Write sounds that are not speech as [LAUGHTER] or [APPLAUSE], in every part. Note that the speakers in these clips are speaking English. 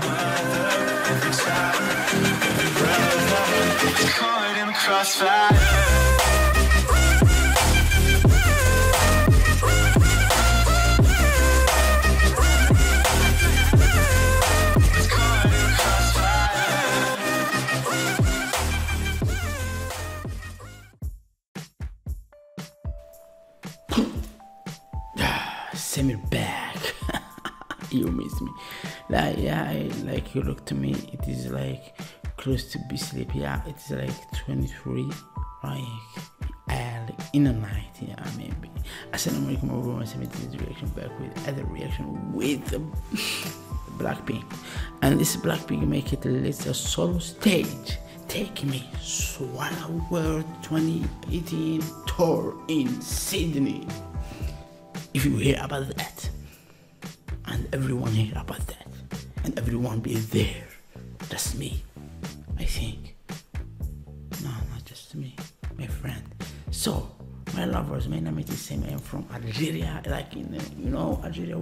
mother, every child, every brother caught in crossfire. You miss me. Like yeah, I, like you look to me. It is like close to be sleep. Yeah, it's like 23. Like like in the night. Yeah, maybe. Assalamu alaikum everyone. I made this reaction back with other reaction with [LAUGHS] Blackpink, and this Blackpink make it let's a solo stage. Take me Swalla World 2018 tour in Sydney if you hear about that everyone hear about that. And everyone be there. That's me i think. No not just me my friend. So my lovers my name is Ismail. i'm from algeria like in uh, you know algeria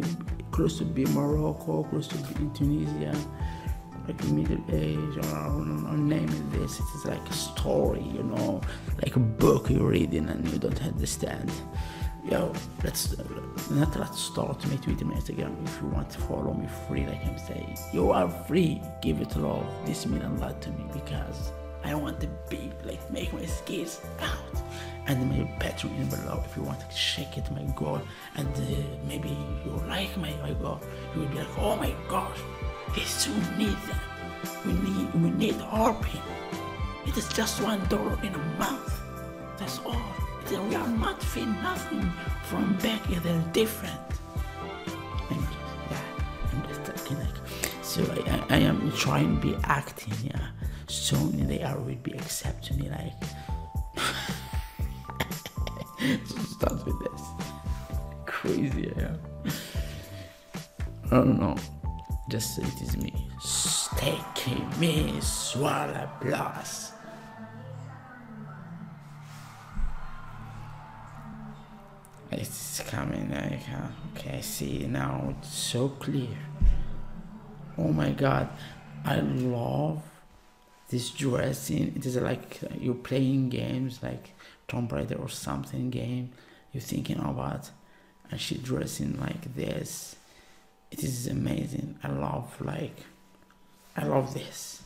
close to be morocco close to be in tunisia like middle age or name it this. It is like a story you know like a book you're reading and you don't understand yo let's uh, not let's start me tweet me instagram if you want to follow me free like i'm saying you are free. Give it love. This means a lot to me because i want to be like make my skills out and my patreon below. If you want to check it my god. And uh, maybe you like my my god. You will be like oh my gosh this too need that we need we need helping it is just one dollar in a month. That's all Is- we are not feeling nothing from back they're different. I'm just, yeah, I'm just talking like so I, I, I am trying to be acting yeah. Soon they are will be accepting me like [LAUGHS] start with this. Crazy yeah. I don't know. Just it is me. Taking me Swalla blast it's coming uh, okay I see. Now it's so clear. Oh my god I love this dressing. It is like you're playing games like Tomb Raider or something game. You're thinking about and she dressing like this. It is amazing. I love like I love this.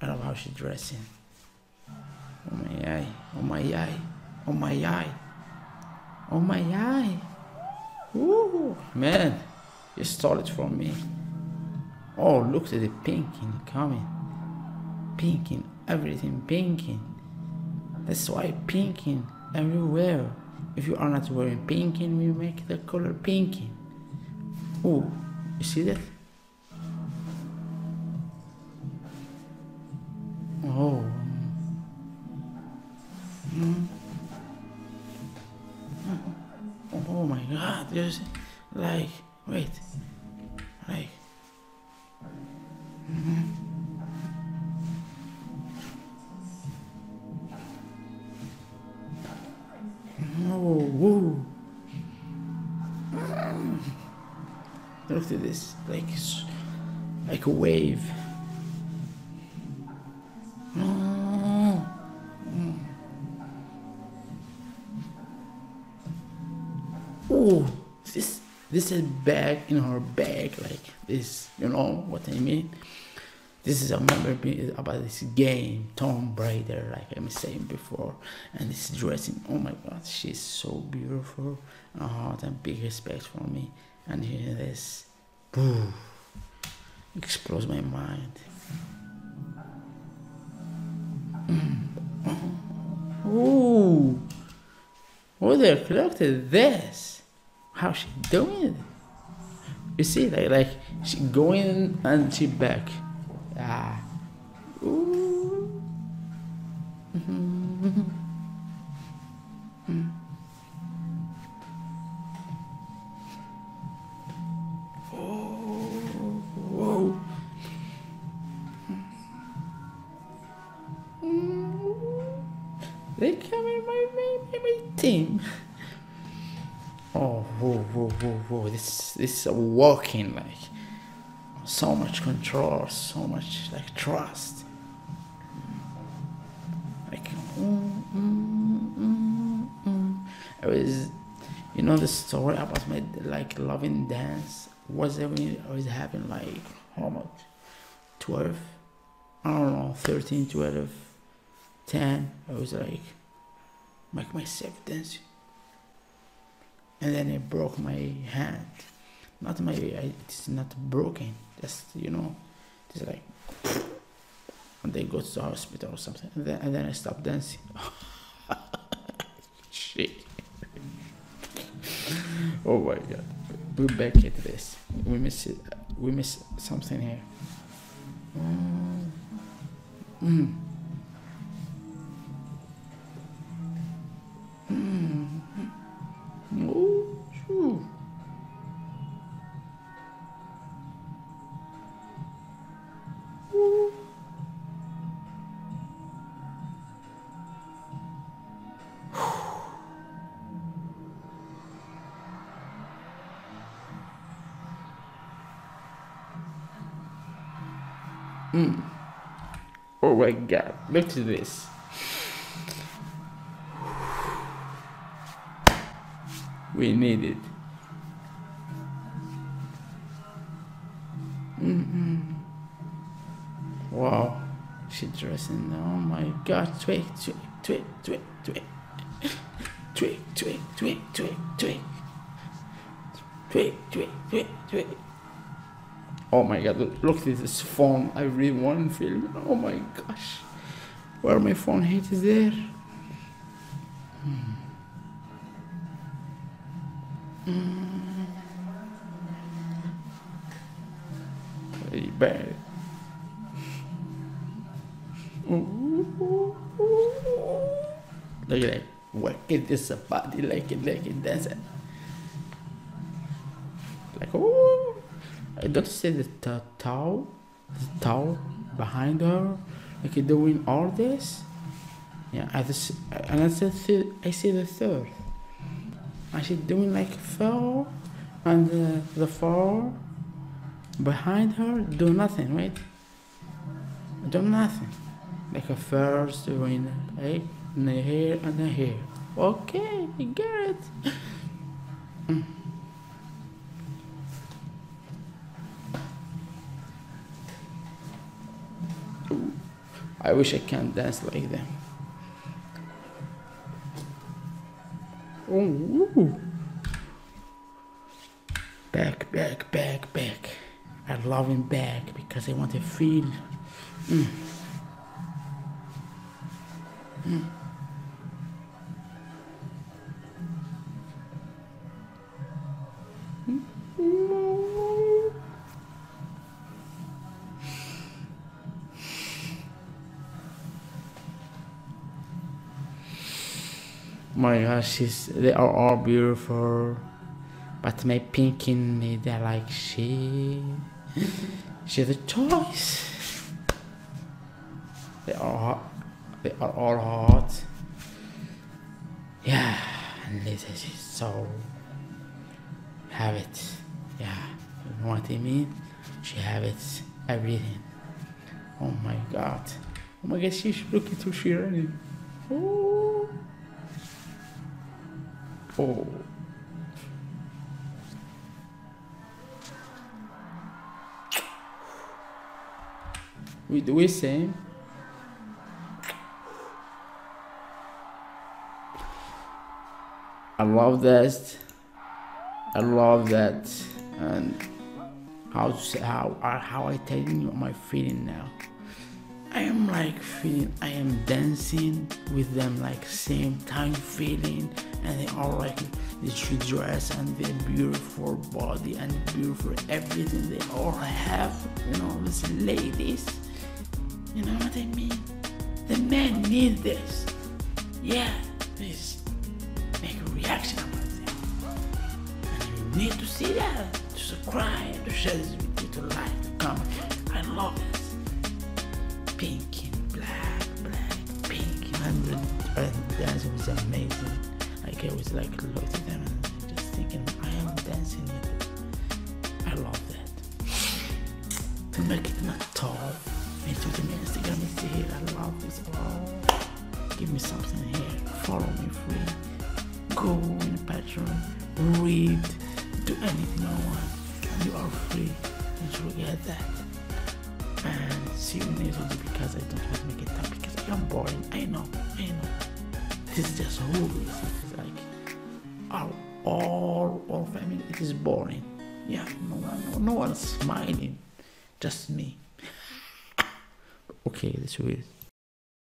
I love how she dressing. Oh my eye oh my eye oh my eye Oh my eye. Ooh, man, you stole it from me. Oh, look at the pinking coming. Pinking, everything pinking. That's why pinking everywhere. If you are not wearing pinking, we make the color pinking. Oh, you see that? There's like, wait, like, mm-hmm. oh, whoa. Look at this, like, like a wave. This this is bag in her bag like this you know what i mean this is a memory about this game Tomb Raider like i'm saying before and this dressing oh my god she's so beautiful and big respect for me and here this boo explodes my mind Ooh. Oh, they collected this. How she doing? You see, like, like she going and she back. Ah. Ooh. Whoa. Whoa, whoa, whoa, this this is walking like so much control, so much like trust. Like mm, mm, mm, mm. it was, you know, the story about my like loving dance was it I was having like how much, twelve, I don't know, 13, 12, 10. I was like make myself dancing and then it broke my hand. Not my, I, it's not broken. Just you know, it's like, [LAUGHS] and they go to the hospital or something, and then and then I stopped dancing. [LAUGHS] Shit. [LAUGHS] oh my god. We're back at this. We miss it. We miss something here. Mm. Mm. Mm. Oh my god, look at this. We need it. Mm-mm. Wow, she dressing. Oh my god, twig, twig, twig, twig, twig. Twig, twig, twig, twig, twig. Twig, twig, twig, twig. Oh my god, look at this phone. I really want to film. Oh my gosh. Where my phone hit is there? Hmm. Mm. Very bad. Look at that. Work it this a body like it, like it, dance it. Like, oh. I don't see the towel, the towel behind her, like doing all this. Yeah, I just, and I th- I see the third. And she doing like four, and the, the four behind her do nothing, right? Do nothing. Like a first doing like and hair and hair. Okay, I get it. [LAUGHS] I wish I can dance like them. Ooh. Back, back, back, back. I love him back because I want to feel. Mm. Mm. My gosh, they are all beautiful, but my pink in me, they're like she, she's a choice. They are hot. They are all hot. Yeah, and Lisa, she's so have it. Yeah, you know what I mean? She have it, everything. Oh my god. Oh my god, she's looking to Shirani. Oh. Oh. We do the same. Eh? I love that. I love that, and how how how I telling you my feeling now. I am like feeling I am dancing with them like same time feeling. And they all like this dress and their beautiful body and beautiful everything they all have you know these ladies. You know what I mean? The men need this. Yeah please make a reaction about them and you need to see that to subscribe to share this video to like to comment. I love this pink and black, black, pink, and the and dance was amazing. Like I was like looked at them and just thinking I am dancing with it. I love that. To make it not tall, me to the Instagram is here. I love this. Oh, give me something here. Follow me free. Go in Patreon, read, do anything you want. You are free. Don't forget that. And see because I don't want to make it time because I am boring. I know, I know. This is just is. It's like our all all family. It is boring. Yeah, no one, no, no one's smiling. Just me. [LAUGHS] okay, that's weird.